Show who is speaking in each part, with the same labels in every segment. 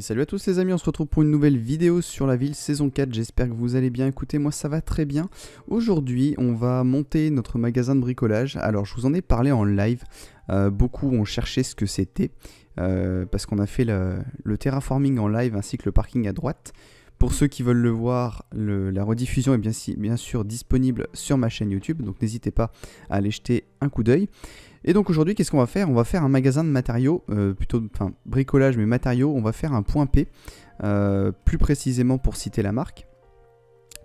Speaker 1: Salut à tous les amis, on se retrouve pour une nouvelle vidéo sur la ville saison 4, j'espère que vous allez bien, écoutez moi ça va très bien. Aujourd'hui on va monter notre magasin de bricolage, alors je vous en ai parlé en live, euh, beaucoup ont cherché ce que c'était, euh, parce qu'on a fait le, terraforming en live ainsi que le parking à droite. Pour ceux qui veulent le voir, la rediffusion est bien sûr disponible sur ma chaîne YouTube, donc n'hésitez pas à aller jeter un coup d'œil. Et donc aujourd'hui, qu'est-ce qu'on va faire? On va faire un magasin de matériaux, euh, plutôt, enfin bricolage mais matériaux. On va faire un point P, euh, plus précisément pour citer la marque.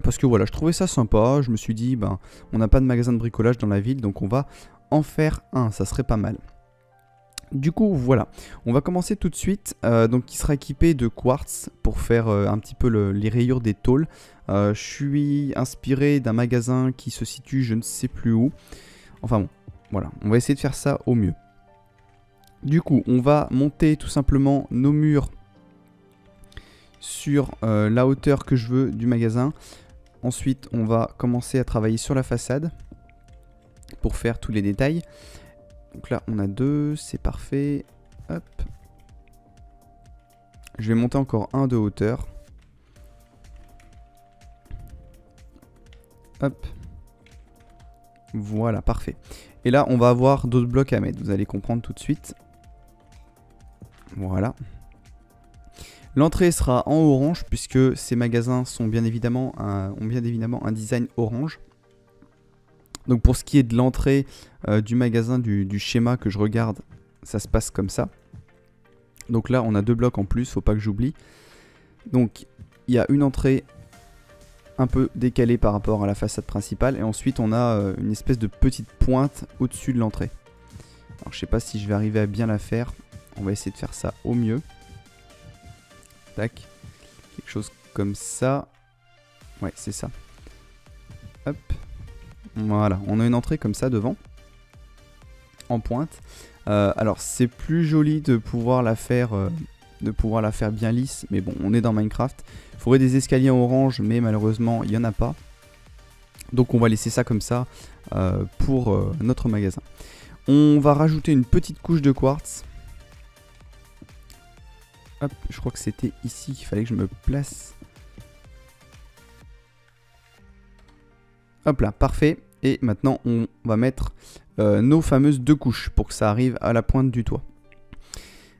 Speaker 1: Parce que voilà, je trouvais ça sympa. Je me suis dit, ben, on n'a pas de magasin de bricolage dans la ville, donc on va en faire un. Ça serait pas mal. Du coup, voilà, on va commencer tout de suite. Euh, donc, qui sera équipé de quartz pour faire un petit peu les rayures des tôles. je suis inspiré d'un magasin qui se situe, je ne sais plus où. Enfin bon, voilà, on va essayer de faire ça au mieux. Du coup, on va monter tout simplement nos murs sur euh, la hauteur que je veux du magasin. Ensuite, on va commencer à travailler sur la façade pour faire tous les détails. Donc là, on a deux, c'est parfait. Hop. Je vais monter encore un de hauteur. Hop. Voilà, parfait. Et là, on va avoir d'autres blocs à mettre. Vous allez comprendre tout de suite. Voilà. L'entrée sera en orange puisque ces magasins sont bien évidemment ont bien évidemment un design orange. Donc pour ce qui est de l'entrée euh, du magasin, du, du, schéma que je regarde, ça se passe comme ça. Donc là, on a deux blocs en plus, faut pas que j'oublie. Donc il y a une entrée un peu décalé par rapport à la façade principale. Et ensuite, on a euh, une espèce de petite pointe au-dessus de l'entrée. Alors, je sais pas si je vais arriver à bien la faire. On va essayer de faire ça au mieux. Tac. Quelque chose comme ça. Ouais, c'est ça. Hop. Voilà, on a une entrée comme ça devant. En pointe. Euh, alors, c'est plus joli de pouvoir la faire... Euh, de pouvoir la faire bien lisse, mais bon, on est dans Minecraft. Il faudrait des escaliers en orange, mais malheureusement, il n'y en a pas. Donc on va laisser ça comme ça euh, pour euh, notre magasin. On va rajouter une petite couche de quartz. Hop, je crois que c'était ici qu'il fallait que je me place. Hop là, parfait. Et maintenant, on va mettre euh, nos fameuses deux couches pour que ça arrive à la pointe du toit.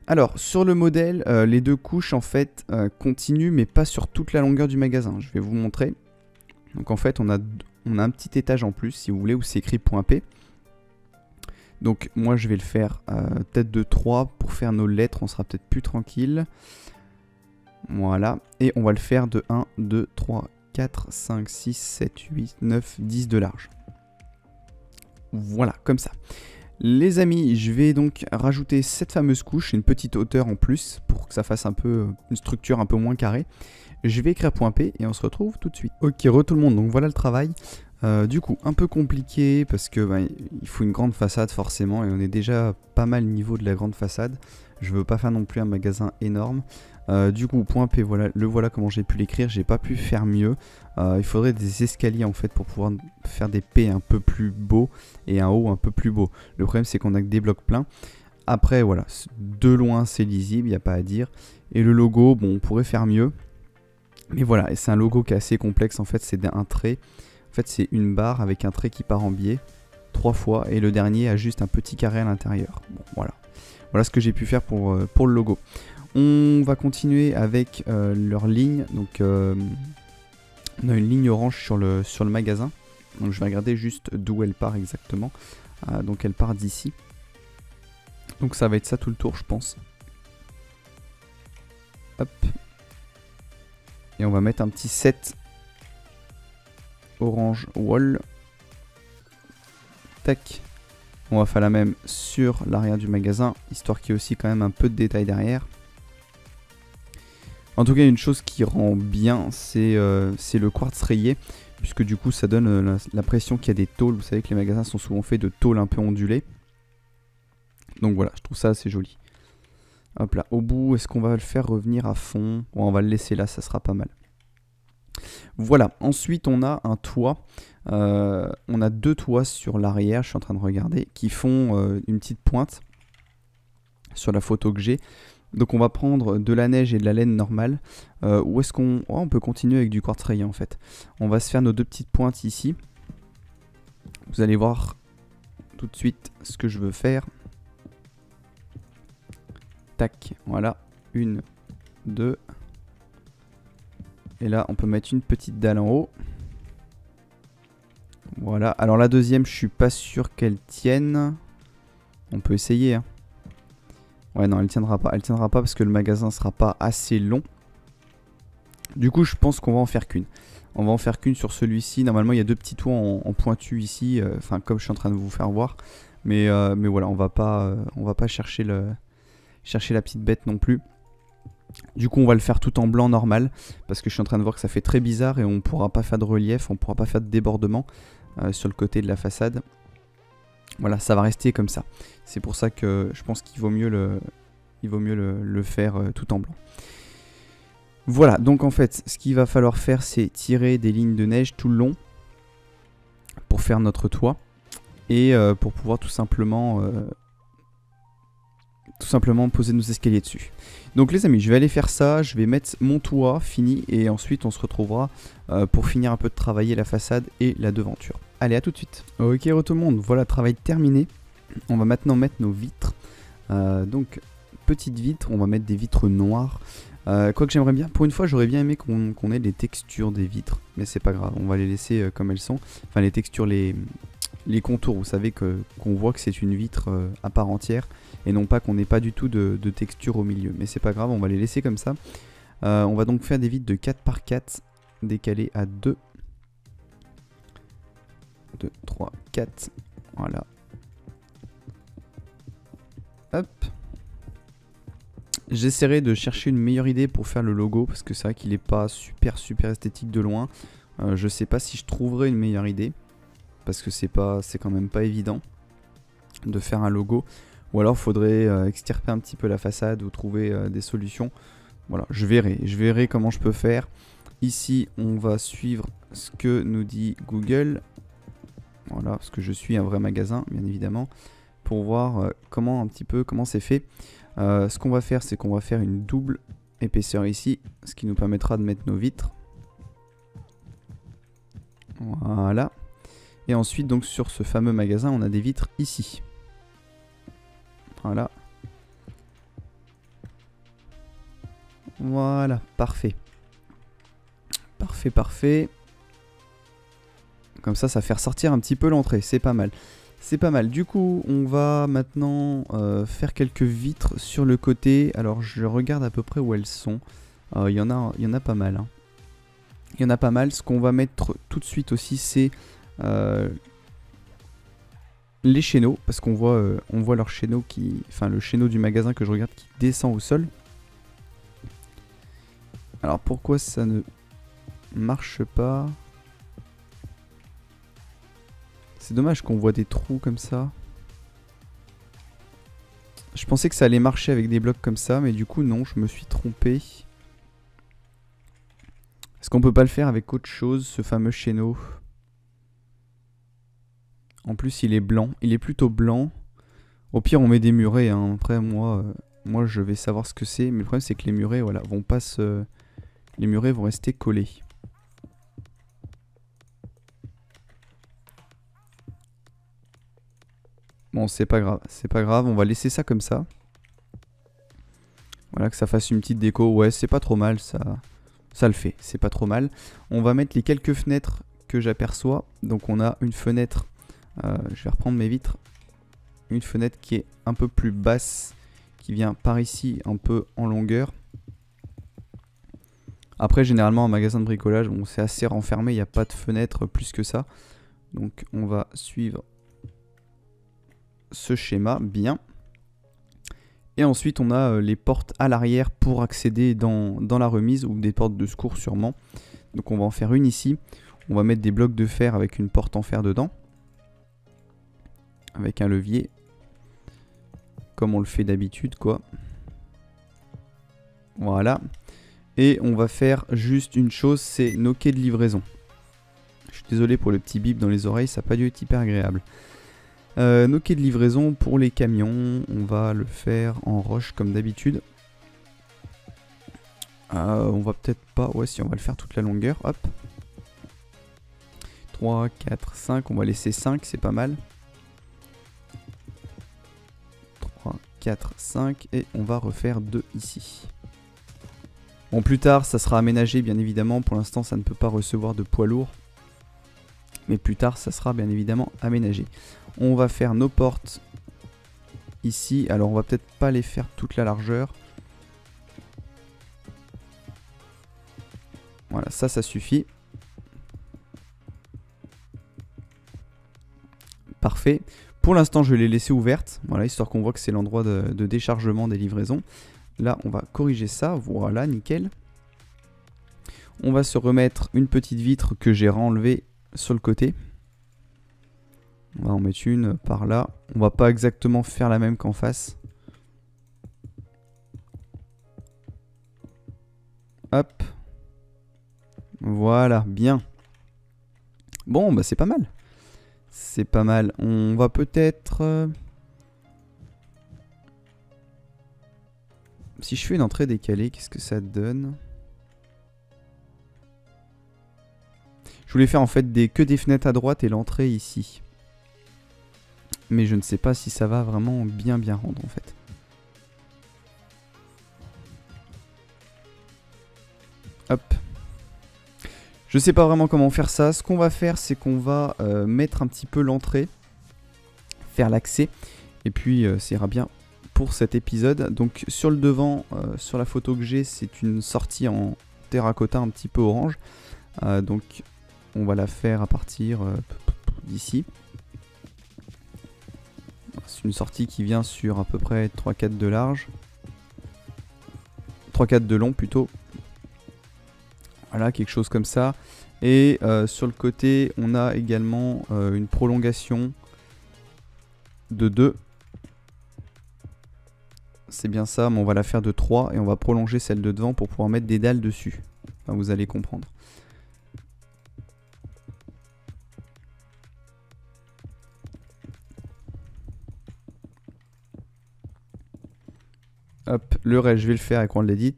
Speaker 1: Alors, sur le modèle, euh, les deux couches en fait euh, continuent, mais pas sur toute la longueur du magasin. Je vais vous montrer. Donc en fait, on a, on a un petit étage en plus, si vous voulez, où c'est écrit .p. Donc moi, je vais le faire euh, tête de 3 pour faire nos lettres. On sera peut-être plus tranquille. Voilà. Et on va le faire de 1, 2, 3, 4, 5, 6, 7, 8, 9, 10 de large. Voilà, comme ça. Les amis, je vais donc rajouter cette fameuse couche, une petite hauteur en plus pour que ça fasse un peu une structure un peu moins carrée. Je vais écrire .p et on se retrouve tout de suite. Ok, re tout le monde, donc voilà le travail. Euh, du coup, un peu compliqué parce que bah, il faut une grande façade forcément et on est déjà pas mal niveau de la grande façade. Je veux pas faire non plus un magasin énorme. Euh, du coup, point P, voilà, le voilà comment j'ai pu l'écrire. J'ai pas pu faire mieux. Euh, il faudrait des escaliers en fait pour pouvoir faire des P un peu plus beaux et un haut un peu plus beau. Le problème c'est qu'on a que des blocs pleins. Après voilà, de loin c'est lisible, il n'y a pas à dire. Et le logo, bon on pourrait faire mieux. Mais voilà, c'est un logo qui est assez complexe en fait, c'est un trait. En fait c'est une barre avec un trait qui part en biais trois fois et le dernier a juste un petit carré à l'intérieur. Voilà. Voilà ce que j'ai pu faire pour, euh, pour le logo. On va continuer avec euh, leur ligne. Donc, euh, on a une ligne orange sur le, sur magasin. Donc, je vais regarder juste d'où elle part exactement. Euh, donc, elle part d'ici. Donc, ça va être ça tout le tour, je pense. Hop. Et on va mettre un petit set orange wall. Tac. On va faire la même sur l'arrière du magasin, histoire qu'il y ait aussi quand même un peu de détails derrière. En tout cas, une chose qui rend bien, c'est euh, le quartz rayé, puisque du coup, ça donne euh, l'impression qu'il y a des tôles. Vous savez que les magasins sont souvent faits de tôles un peu ondulées. Donc voilà, je trouve ça assez joli. Hop là, au bout, est-ce qu'on va le faire revenir à fond? On va le laisser là, ça sera pas mal. Voilà, ensuite on a un toit. Euh, on a deux toits sur l'arrière, je suis en train de regarder, qui font une petite pointe sur la photo que j'ai. Donc on va prendre de la neige et de la laine normale. Euh, où est-ce qu'on... Oh, on peut continuer avec du quartz rayé en fait. On va se faire nos deux petites pointes ici. Vous allez voir tout de suite ce que je veux faire. Tac, voilà. Une, deux. Et là, on peut mettre une petite dalle en haut. Voilà. Alors la deuxième, je suis pas sûr qu'elle tienne. On peut essayer. Hein. Ouais, non, elle tiendra pas. Elle tiendra pas parce que le magasin sera pas assez long. Du coup, je pense qu'on va en faire qu'une. On va en faire qu'une sur celui-ci. Normalement, il y a deux petits toits en, pointu ici. Euh, enfin, comme je suis en train de vous faire voir. Mais, euh, mais voilà, on va pas, euh, on va pas chercher, le, chercher la petite bête non plus. Du coup, on va le faire tout en blanc normal. Parce que je suis en train de voir que ça fait très bizarre et on pourra pas faire de relief. On pourra pas faire de débordement sur le côté de la façade. Voilà, ça va rester comme ça. C'est pour ça que je pense qu'il vaut mieux le, faire euh, tout en blanc. Voilà, donc en fait, ce qu'il va falloir faire, c'est tirer des lignes de neige tout le long pour faire notre toit et euh, pour pouvoir tout simplement, euh, tout simplement poser nos escaliers dessus. Donc les amis, je vais aller faire ça, je vais mettre mon toit fini et ensuite on se retrouvera pour finir un peu de travailler la façade et la devanture. Allez, à tout de suite. Ok, tout le monde, voilà, travail terminé. On va maintenant mettre nos vitres. Euh, donc, petites vitres, on va mettre des vitres noires. Euh, quoi que j'aimerais bien, pour une fois, j'aurais bien aimé qu'on ait les textures des vitres. Mais c'est pas grave, on va les laisser euh, comme elles sont. Enfin, les textures, les, les contours, vous savez qu'on voit que c'est une vitre à part entière. Et non pas qu'on n'ait pas du tout de, de, texture au milieu. Mais c'est pas grave, on va les laisser comme ça. on va donc faire des vitres de 4 par 4 décalées à 2 2, 3, 4. Voilà. Hop. J'essaierai de chercher une meilleure idée pour faire le logo parce que c'est vrai qu'il est pas super super esthétique de loin. Euh, je sais pas si je trouverai une meilleure idée parce que c'est pas c'est quand même pas évident de faire un logo ou alors faudrait euh, extirper un petit peu la façade ou trouver euh, des solutions. Voilà, je verrai, je verrai comment je peux faire. Ici, on va suivre ce que nous dit Google. Voilà, parce que je suis un vrai magasin, bien évidemment, pour voir euh, comment un petit peu comment c'est fait. Euh, ce qu'on va faire, c'est qu'on va faire une double épaisseur ici, ce qui nous permettra de mettre nos vitres. Voilà. Et ensuite, donc sur ce fameux magasin, on a des vitres ici. Voilà. Voilà, parfait. Parfait, parfait. Comme ça, ça fait ressortir un petit peu l'entrée. C'est pas mal. C'est pas mal. Du coup, on va maintenant euh, faire quelques vitres sur le côté. Alors, je regarde à peu près où elles sont. Euh, il y, en a, y en a pas mal. Hein. Il y en a pas mal. Ce qu'on va mettre tout de suite aussi, c'est euh, les chéneaux. Parce qu'on voit, voit leur chéneau qui... Enfin, le chéneau du magasin que je regarde qui descend au sol. Alors, pourquoi ça ne marche pas? C'est dommage qu'on voit des trous comme ça. Je pensais que ça allait marcher avec des blocs comme ça, mais du coup non, je me suis trompé. Est-ce qu'on peut pas le faire avec autre chose, ce fameux chéneau En plus, il est blanc. Il est plutôt blanc. Au pire, on met des murets. Hein. Après, moi, euh, moi, je vais savoir ce que c'est. Mais le problème, c'est que les murets, voilà, vont pas. Les murets vont rester collés. Bon, c'est pas grave, c'est pas grave, on va laisser ça comme ça. Voilà, que ça fasse une petite déco. Ouais, c'est pas trop mal, ça, ça le fait, c'est pas trop mal. On va mettre les quelques fenêtres que j'aperçois. Donc on a une fenêtre, euh, je vais reprendre mes vitres. Une fenêtre qui est un peu plus basse, qui vient par ici, un peu en longueur. Après, généralement, en magasin de bricolage, c'est assez renfermé, il n'y a pas de fenêtre plus que ça. Donc on va suivre ce schéma bien. Et ensuite, on a euh, les portes à l'arrière pour accéder dans, la remise, ou des portes de secours sûrement. Donc on va en faire une ici. On va mettre des blocs de fer avec une porte en fer dedans. Avec un levier. Comme on le fait d'habitude, quoi. Voilà. Et on va faire juste une chose, c'est nos quais de livraison. Je suis désolé pour le petit bip dans les oreilles, ça n'a pas dû être hyper agréable. Euh, nos quais de livraison pour les camions, on va le faire en roche comme d'habitude. Euh, on va peut-être pas... Ouais, si, on va le faire toute la longueur. Hop. 3, 4, 5. On va laisser 5, c'est pas mal. 3, 4, 5. Et on va refaire 2 ici. Bon, plus tard, ça sera aménagé, bien évidemment. Pour l'instant, ça ne peut pas recevoir de poids lourd. Mais plus tard, ça sera bien évidemment aménagé. On va faire nos portes ici. Alors, on va peut-être pas les faire toute la largeur. Voilà, ça, ça suffit. Parfait. Pour l'instant, je vais les laisser ouvertes, voilà, histoire qu'on voit que c'est l'endroit de, déchargement des livraisons. Là, on va corriger ça, voilà, nickel. On va se remettre une petite vitre que j'ai renlevée sur le côté. On va en mettre une par là. On va pas exactement faire la même qu'en face. Hop. Voilà, bien. Bon, bah c'est pas mal. C'est pas mal. On va peut-être... Euh, si je fais une entrée décalée, qu'est-ce que ça donne? Je voulais faire en fait des, que des fenêtres à droite et l'entrée ici. Mais je ne sais pas si ça va vraiment bien bien rendre en fait. Hop. Je sais pas vraiment comment faire ça. Ce qu'on va faire, c'est qu'on va euh, mettre un petit peu l'entrée, faire l'accès, et puis euh, ça ira bien pour cet épisode. Donc sur le devant, euh, sur la photo que j'ai, c'est une sortie en terracotta un petit peu orange. donc on va la faire à partir d'ici. C'est une sortie qui vient sur à peu près 3-4 de large. 3-4 de long plutôt. Voilà, quelque chose comme ça. Et euh, sur le côté, on a également euh, une prolongation de 2. C'est bien ça, mais on va la faire de 3 et on va prolonger celle de devant pour pouvoir mettre des dalles dessus. vous allez comprendre. Hop, le reste, je vais le faire avec on l'édit.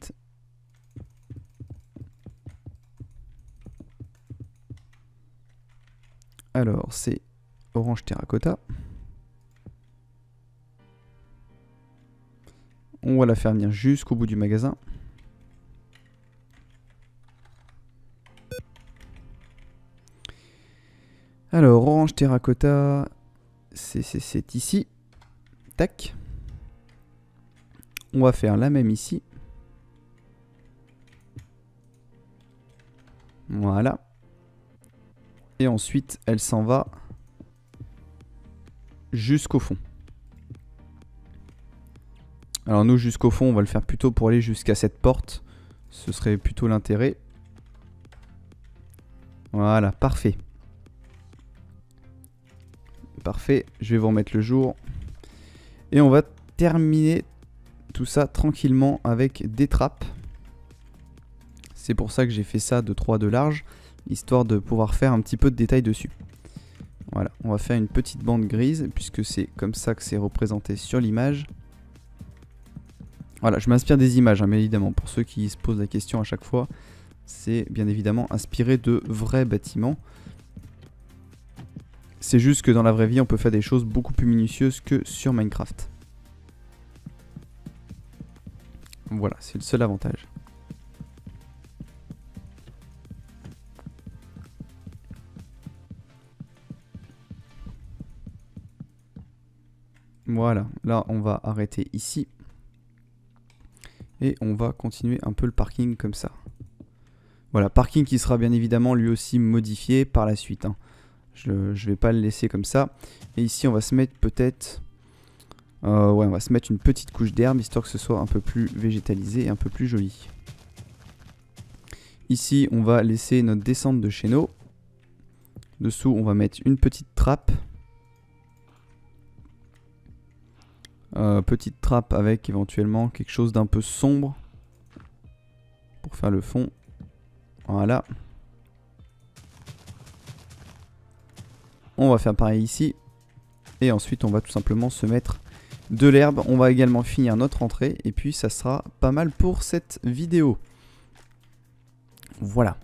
Speaker 1: Alors, c'est orange terracotta. On va la faire venir jusqu'au bout du magasin. Alors, orange terracotta, c'est ici. Tac. On va faire la même ici. Voilà. Et ensuite, elle s'en va jusqu'au fond. Alors nous, jusqu'au fond, on va le faire plutôt pour aller jusqu'à cette porte. Ce serait plutôt l'intérêt. Voilà, parfait. Parfait, je vais vous remettre le jour. Et on va terminer tout ça tranquillement avec des trappes. C'est pour ça que j'ai fait ça de 3 de large histoire de pouvoir faire un petit peu de détail dessus. Voilà, on va faire une petite bande grise, puisque c'est comme ça que c'est représenté sur l'image. Voilà, je m'inspire des images, hein, mais évidemment, pour ceux qui se posent la question à chaque fois, c'est bien évidemment inspiré de vrais bâtiments. C'est juste que dans la vraie vie, on peut faire des choses beaucoup plus minutieuses que sur Minecraft. Voilà, c'est le seul avantage. Voilà, là on va arrêter ici. Et on va continuer un peu le parking comme ça. Voilà, parking qui sera bien évidemment lui aussi modifié par la suite. Hein. Je ne vais pas le laisser comme ça. Et ici on va se mettre peut-être... Euh, ouais, on va se mettre une petite couche d'herbe histoire que ce soit un peu plus végétalisé et un peu plus joli. Ici on va laisser notre descente de chéneau. Dessous on va mettre une petite trappe. Euh, petite trappe avec éventuellement quelque chose d'un peu sombre pour faire le fond. Voilà. On va faire pareil ici. Et ensuite, on va tout simplement se mettre de l'herbe. On va également finir notre entrée. Et puis, ça sera pas mal pour cette vidéo. Voilà.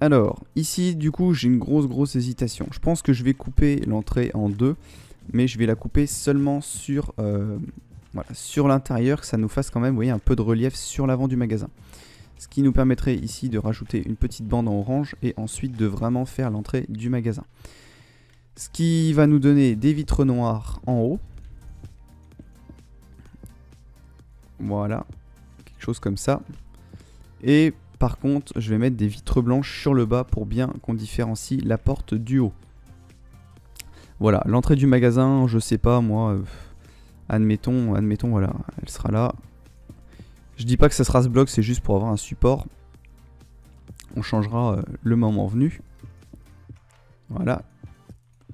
Speaker 1: Alors, ici, du coup, j'ai une grosse, grosse hésitation. Je pense que je vais couper l'entrée en deux, mais je vais la couper seulement sur, euh, sur l'intérieur, que ça nous fasse quand même, vous un peu de relief sur l'avant du magasin. Ce qui nous permettrait ici de rajouter une petite bande en orange et ensuite de vraiment faire l'entrée du magasin. Ce qui va nous donner des vitres noires en haut. Voilà, quelque chose comme ça. Et par contre, je vais mettre des vitres blanches sur le bas pour bien qu'on différencie la porte du haut. Voilà, l'entrée du magasin, je sais pas moi, euh, admettons, admettons, voilà, elle sera là. Je dis pas que ça sera ce bloc, c'est juste pour avoir un support. On changera euh, le moment venu. Voilà,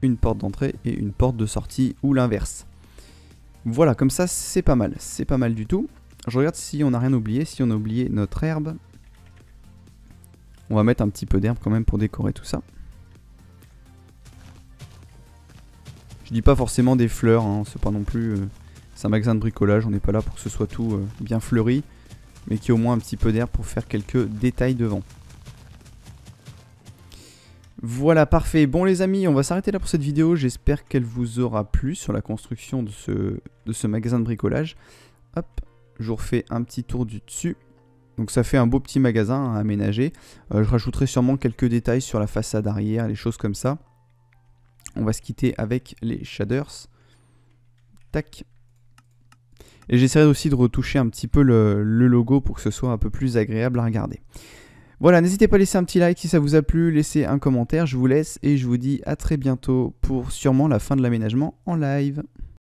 Speaker 1: une porte d'entrée et une porte de sortie ou l'inverse. Voilà, comme ça c'est pas mal, c'est pas mal du tout. Je regarde si on n'a rien oublié, si on a oublié notre herbe. On va mettre un petit peu d'herbe quand même pour décorer tout ça. Je dis pas forcément des fleurs, hein, c'est pas non plus... Euh, c'est un magasin de bricolage, on n'est pas là pour que ce soit tout euh, bien fleuri. Mais qu'il y ait au moins un petit peu d'herbe pour faire quelques détails devant. Voilà, parfait. Bon les amis, on va s'arrêter là pour cette vidéo. J'espère qu'elle vous aura plu sur la construction de ce, magasin de bricolage. Hop, je vous refais un petit tour du dessus. Donc ça fait un beau petit magasin à aménager. Euh, je rajouterai sûrement quelques détails sur la façade arrière, les choses comme ça. On va se quitter avec les shaders. Tac. Et j'essaierai aussi de retoucher un petit peu le, logo pour que ce soit un peu plus agréable à regarder. Voilà, n'hésitez pas à laisser un petit like si ça vous a plu, laissez un commentaire, je vous laisse et je vous dis à très bientôt pour sûrement la fin de l'aménagement en live.